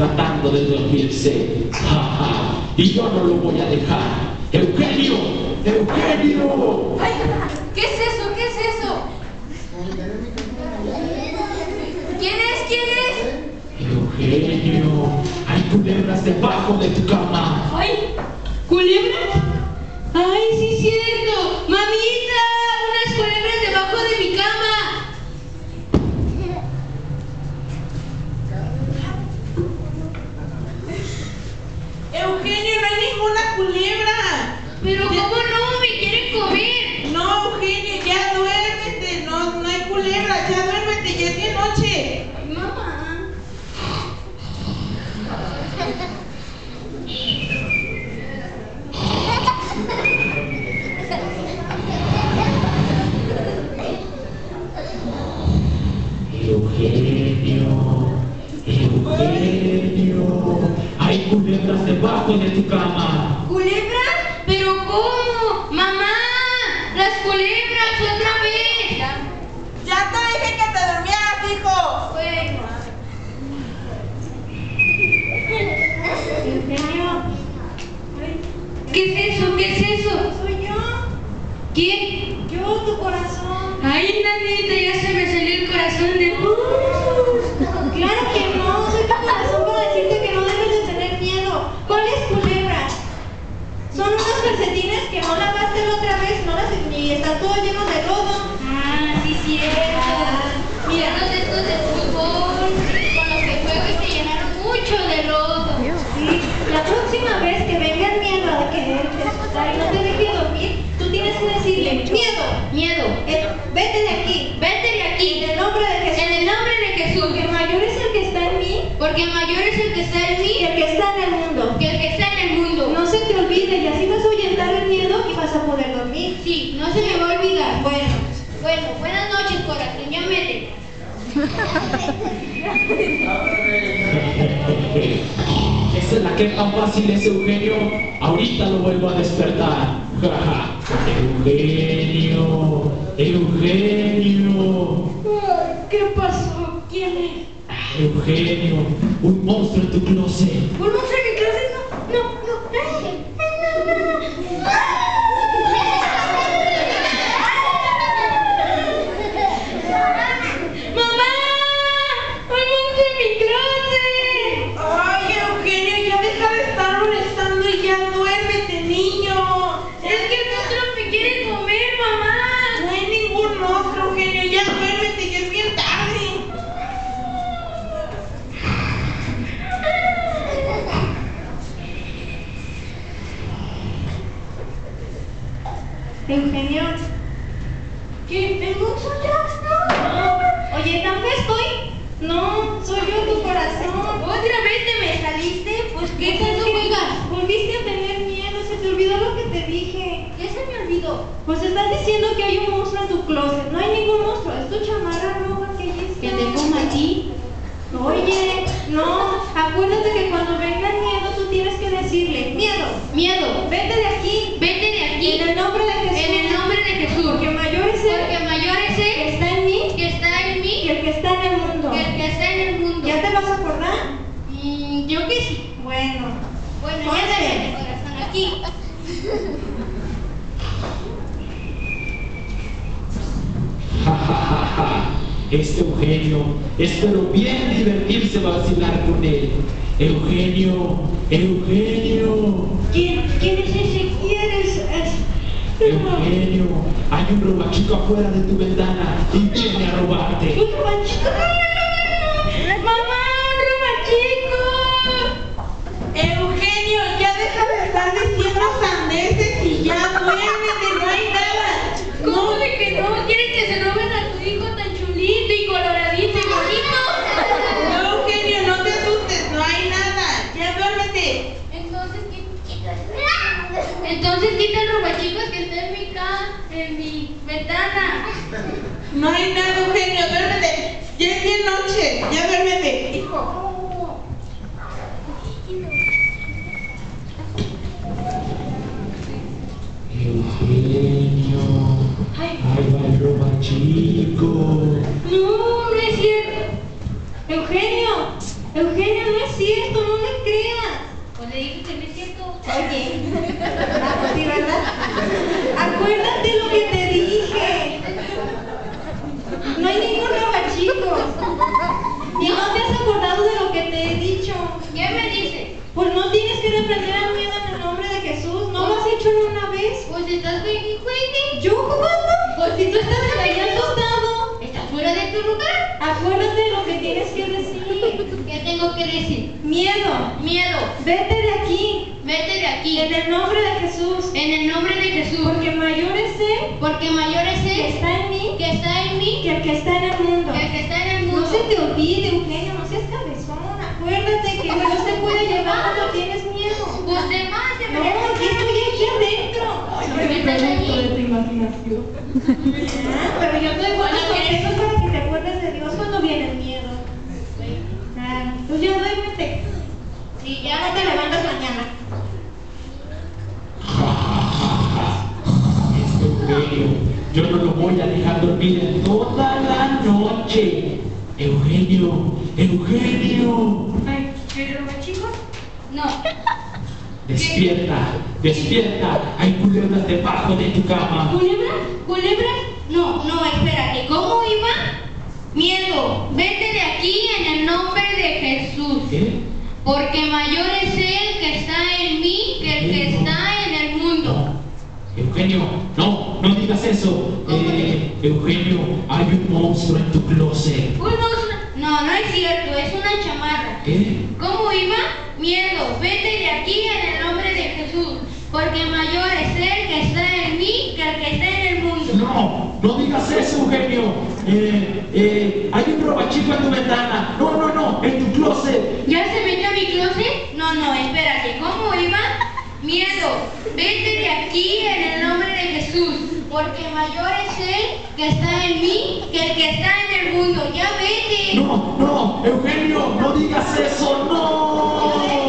tratando de dormirse. Ja, ja. Y yo no lo voy a dejar. Eugenio, Eugenio. Ay, ¿qué es eso? ¿Qué es eso? ¿Quién es? ¿Quién es? Eugenio, hay culebras debajo de tu cama. Ay, ¿culebras? Ay, sí es cierto. Mamita, unas culebras debajo de mi cama. Eugenio, no hay ninguna culebra. Pero ¿cómo no? Me quieren comer. No, Eugenio, ya duérmete. No, no hay culebra. Ya duérmete, ya es de noche. Ay, mamá. Eugenio, Eugenio, hay culebras debajo de tu cama. ¿Culebras? ¿Pero cómo? Mamá, las culebras otra vez. Ya te dije que te durmieras, hijo. Bueno. ¿Qué es eso? ¿Qué es eso? Soy yo. ¿Quién? Yo, tu corazón. Ay, nanita, ya se me salió el corazón de... Claro que no. Soy tu corazón para decirte que no debes de tener miedo. ¿Cuáles culebras? Son unos calcetines que no lavaste la otra vez, no las y están todos llenos de lodo. Ah, sí, cierto. Mira, los estos de fútbol, con los que juego y se llenaron mucho de lodo. Sí, la próxima vez que vengan miedo a quererte asustar y no te deje dormir, tú tienes que decirle miedo. Eh, vete de aquí. Vete de aquí. En el nombre de Jesús. En el nombre de Jesús. Porque mayor es el que está en mí Porque mayor es el que está en que mí el que está en el mundo. que el que está en el mundo. No se te olvide y así vas a ahuyentar el miedo y vas a poder dormir. Sí, no se me va a olvidar. Bueno, Bueno, buenas noches, corazón. Ya mete. Esa es la que tan fácil es Eugenio. Ahorita lo vuelvo a despertar. Eugenio, Eugenio. ¿qué pasó? ¿Quién es? Eugenio, un monstruo en tu closet. ¿Un monstruo en mi clase? No, no, no. Ay, ay, no, no, no. ¡Mamá! ¡Un monstruo en mi closet! Ay, Eugenio, ya deja de estar molestando y ya duérmete, niño. Es que el monstruo me quiere comer, mamá. No hay ningún monstruo, Eugenio, ya duérmete, ya es bien tarde. Eugenio. ¿Qué? ¿El monstruo ya? No. Oye, ¿tan estoy? No, soy yo tu corazón. ¿Otra vez te me saliste? Pues, ¿qué tanto juegas? Volviste a tener miedo, se te olvidó lo que te dije. ¿Qué se me olvidó? Pues estás diciendo que hay un monstruo en tu closet. No hay ningún monstruo, es tu chamarra roja que ahí está. ¿Que te coma a ti? Oye, no, acuérdate que cuando venga el miedo tú tienes que decirle, miedo, Miedo. vete de aquí, Vete de aquí. en el nombre de Jesús. En el nombre de Jesús. Porque mayor es el Porque mayor es que Él está en mí que está en y mí el que está en el mundo. que el que está en el mundo. ¿Ya te vas a acordar? Mm, yo que sí. Bueno, Bueno, Entonces. ya dale, corazón, aquí. Ja, ja, ja, ja. Este Eugenio, espero bien divertirse vacilar con él. Eugenio, Eugenio, ¿quién, quién es ese? ¿Quién es ese? Eugenio, hay un robachico afuera de tu ventana y viene a robarte. Un robachico. ¡Mamá, un robachico! Eugenio, ya deja de estar diciendo sandeces y ya duérmete, no hay nada. ¿Cómo de que no? ¿Quieres que se roben a tu hijo tan chulito y coloradito y bonito? No, Eugenio, no te asustes, no hay nada. Ya duérmete. Entonces, ¿qué? Entonces quita el robachicos que está en mi casa, en mi ventana. No hay nada, Eugenio, duérmete. Ya es bien noche, ya duérmete, hijo. Eugenio, ahí va el robachico. No, no es cierto. Eugenio, Eugenio, no es cierto. Oye, ah, sí, ¿verdad? Acuérdate lo que te dije. No hay ningún chico. Y no te has acordado de lo que te he dicho. ¿Qué me dices? Pues no tienes que reprender al miedo en el nombre de Jesús. ¿No lo has hecho vez? Pues estás juegue, juegue. ¿Yo jugando? Pues si tú estás asustado. ¿Estás fuera de tu lugar? Acuérdate de lo que tienes que decir. ¿Qué tengo que decir? Miedo. Miedo. Vete de aquí. Vete de aquí. En el nombre de Jesús. En el nombre de Jesús. Porque mayor es Él Porque mayor es que Él está en mí que está en mí que el que está en el mundo. que el que está en el No mundo. se te olvide, Eugenio, no seas cabezón. Acuérdate que Dios te puede llevar cuando tienes miedo. Pues demás, se No, aquí estoy aquí adentro. Ay, de pero yo te buenos consejos para que te acuerdes de Dios cuando viene el miedo. Ah, pues ya duérmete. Sí, Ya te levantas mañana. Este Eugenio, yo no lo voy a dejar dormir en toda la noche. Eugenio, Eugenio. Ay, ¿pero chicos? No. Despierta, despierta. Hay culebras debajo de tu cama. ¿Culebra? ¿Culebra? No, no, espérate. ¿Cómo iba? Miedo. Vete de aquí en el nombre de Jesús. ¿Qué? Porque mayor es Él que está en mí que el que está en el mundo. Eugenio, no, no digas eso. Eh, Eugenio, hay un monstruo en tu closet. Un monstruo. No, no es cierto, es una chamarra. ¿Qué? ¿Cómo iba? Miedo, vete de aquí en el nombre de Jesús, porque mayor es Él que está en mí que el que está en el mundo. No, no digas eso, Eugenio. Eh, eh, hay un robachico en tu ventana. No, no, no, en tu closet. ¿Ya se metió a mi closet? No, no, espérate, ¿cómo? Miedo, vete de aquí en el nombre de Jesús, porque mayor es Él que está en mí que el que está en el mundo. Ya vete. No, no, Eugenio, no digas eso, no.